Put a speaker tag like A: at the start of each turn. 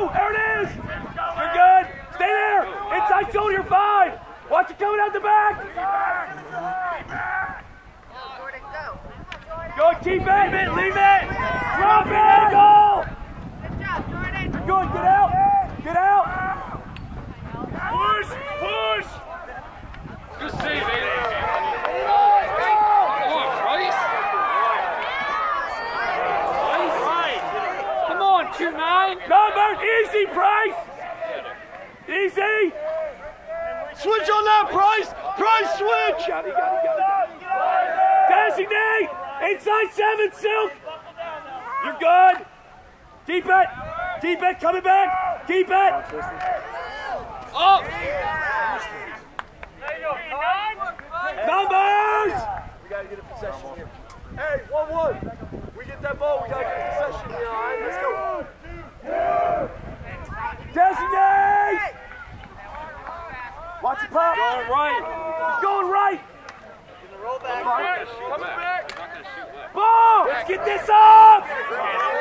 A: go! There it is! You're good! Stay there! Inside shoulder five! Watch it coming out the back!
B: Go.
A: Go, keep it! Leave it! Leave it! Goal!
B: Good job, Jordan.
A: Good, get out! Get out!
C: Push! Push! Good save, Aiden. Come on, Bryce. On, 2-9.
A: Numbers! Easy, Price! Easy!
D: Switch on that, Price! Price, switch!
A: Got got got. Designate! Inside seven, Silk! You're good! Keep it! Keep it! Coming back! Keep it!
C: Up.
A: Numbers!
D: We gotta get a possession here. Hey, 1 1. We get that ball, we gotta get a possession here, alright? Let's go.
A: Designate! Watch the pop!
C: Going right.
A: He's going right!
C: Coming back. Not gonna shoot back.
A: Ball! Let's get this up!